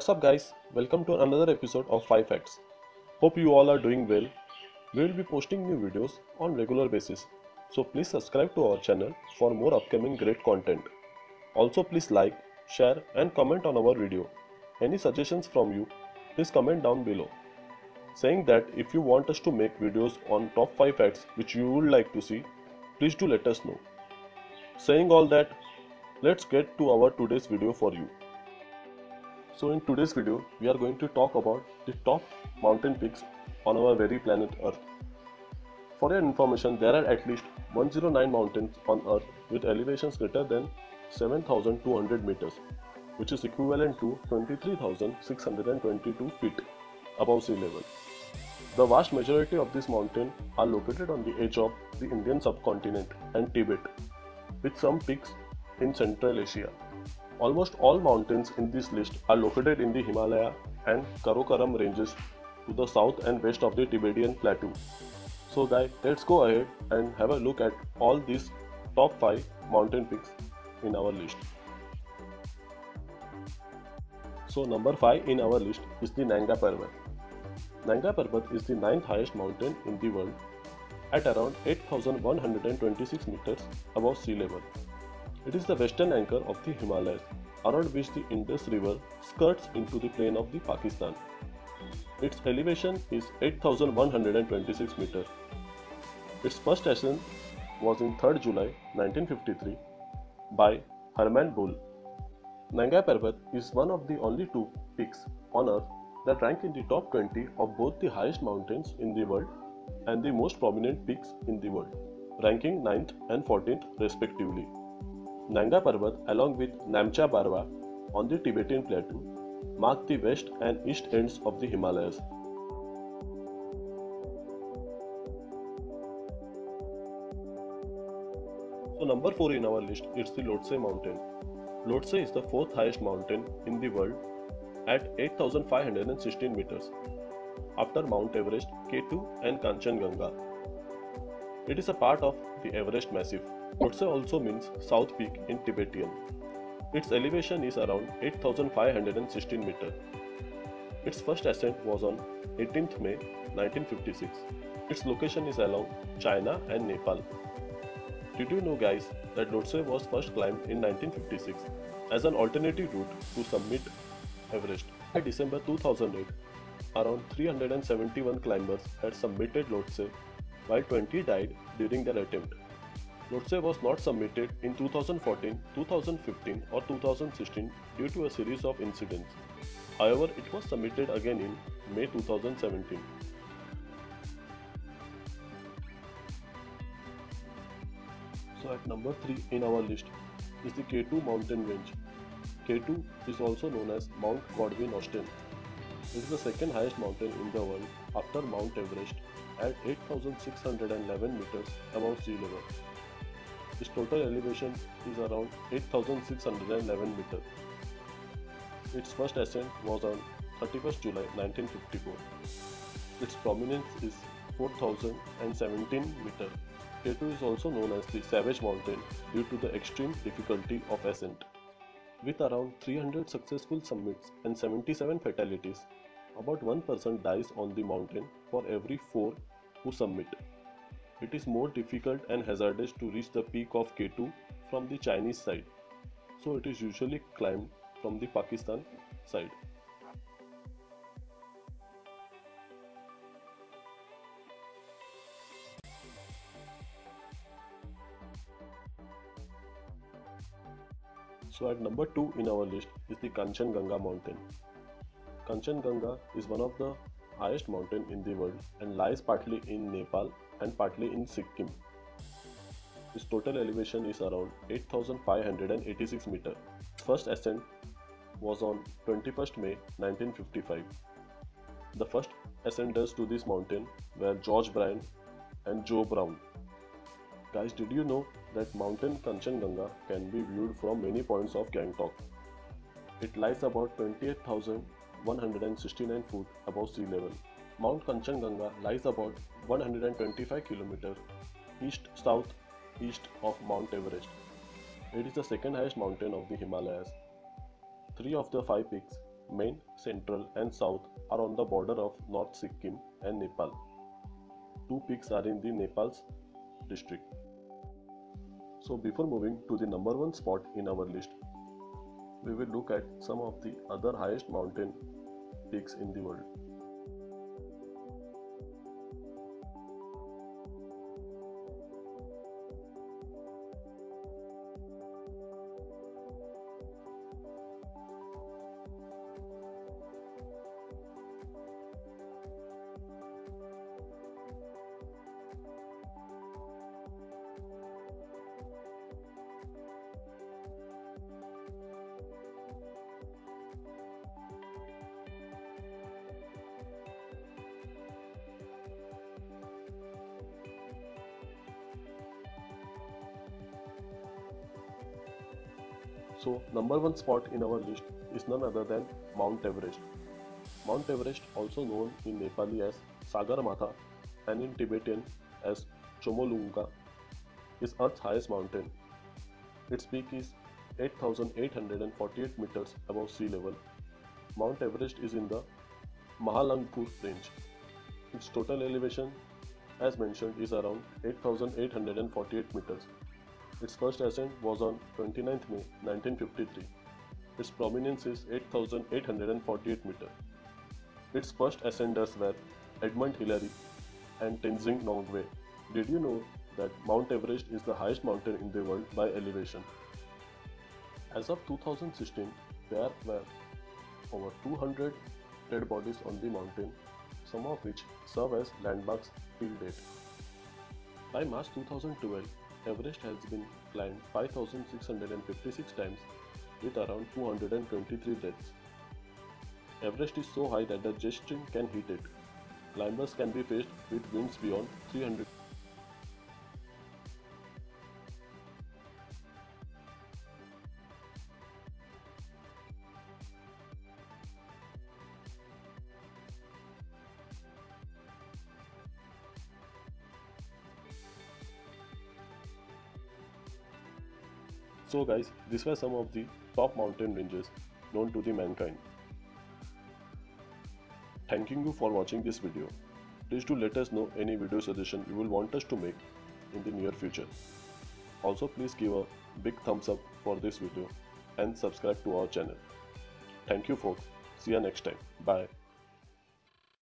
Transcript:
What's up, guys? Welcome to another episode of 5 Facts. Hope you all are doing well. We will be posting new videos on regular basis. So please subscribe to our channel for more upcoming great content. Also please like, share and comment on our video. Any suggestions from you, please comment down below. Saying that if you want us to make videos on top 5 facts which you would like to see, please do let us know. Saying all that, let's get to our today's video for you. So in today's video, we are going to talk about the top mountain peaks on our very planet Earth. For your information, there are at least 109 mountains on Earth with elevations greater than 7200 meters, which is equivalent to 23,622 feet above sea level. The vast majority of these mountains are located on the edge of the Indian subcontinent and Tibet, with some peaks in Central Asia. Almost all mountains in this list are located in the Himalaya and Karakoram ranges to the south and west of the Tibetan plateau. So guys, let's go ahead and have a look at all these top 5 mountain peaks in our list. So number 5 in our list is the Nanga Parbat. Nanga Parbat is the ninth highest mountain in the world at around 8126 meters above sea level. It is the western anchor of the Himalayas, around which the Indus River skirts into the plain of the Pakistan. Its elevation is 8126 meters. Its first ascent was in 3rd July 1953 by Hermann Buhl. Nanga Parbat is one of the only two peaks on earth that rank in the top 20 of both the highest mountains in the world and the most prominent peaks in the world, ranking 9th and 14th respectively. Nanga Parbat along with Namcha Barwa on the Tibetan plateau mark the west and east ends of the Himalayas. So number 4 in our list is the Lhotse mountain. Lhotse is the fourth highest mountain in the world at 8516 meters after Mount Everest, K2 and Kanchenjunga. It is a part of the Everest Massif. Lhotse also means South Peak in Tibetan. Its elevation is around 8516 meter. Its first ascent was on 18th May 1956. Its location is along China and Nepal. Did you know guys that Lhotse was first climbed in 1956 as an alternative route to summit Everest? By December 2008, around 371 climbers had submitted Lhotse while 20 died during their attempt. Lhotse was not submitted in 2014, 2015 or 2016 due to a series of incidents. However, it was submitted again in May 2017. So at number 3 in our list is the K2 mountain range. K2 is also known as Mount Godwin Austen. It is the second highest mountain in the world after Mount Everest at 8611 meters above sea level. Its total elevation is around 8611 meters. Its first ascent was on 31st July 1954. Its prominence is 4017 meters. K2 is also known as the Savage Mountain due to the extreme difficulty of ascent. With around 300 successful summits and 77 fatalities, about 1% dies on the mountain for every 4 who summit. It is more difficult and hazardous to reach the peak of K2 from the Chinese side, so it is usually climbed from the Pakistan side. So at number 2 in our list is the Kanchenjunga mountain. Kanchenjunga is one of the highest mountain in the world and lies partly in Nepal and partly in Sikkim. Its total elevation is around 8586 meter. First ascent was on 21st May 1955. The first ascenders to this mountain were George Bryan and Joe Brown. Guys, did you know that Mountain Kanchenjunga can be viewed from many points of Gangtok? It lies about 28,169 feet above sea level. Mount Kanchenjunga lies about 125 km east-south east of Mount Everest. It is the second highest mountain of the Himalayas. Three of the five peaks main, central, and south are on the border of North Sikkim and Nepal. Two peaks are in the Nepal's district. So before moving to the number one spot in our list, we will look at some of the other highest mountain peaks in the world. So, number one spot in our list is none other than Mount Everest. Mount Everest, also known in Nepali as Sagarmatha and in Tibetan as Chomolungma, is Earth's highest mountain. Its peak is 8,848 meters above sea level. Mount Everest is in the Mahalangur range. Its total elevation, as mentioned, is around 8,848 meters. Its first ascent was on 29th May 1953. Its prominence is 8,848 meters. Its first ascenders were Edmund Hillary and Tenzing Norgay. Did you know that Mount Everest is the highest mountain in the world by elevation? As of 2016, there were over 200 dead bodies on the mountain, some of which serve as landmarks till date. By March 2012, Everest has been climbed 5656 times with around 223 deaths. Everest is so high that the jet stream can hit it. Climbers can be faced with winds beyond 300 So guys, these were some of the top mountain ranges known to the mankind. Thanking you for watching this video. Please do let us know any video suggestion you will want us to make in the near future. Also please give a big thumbs up for this video and subscribe to our channel. Thank you folks. See you next time. Bye.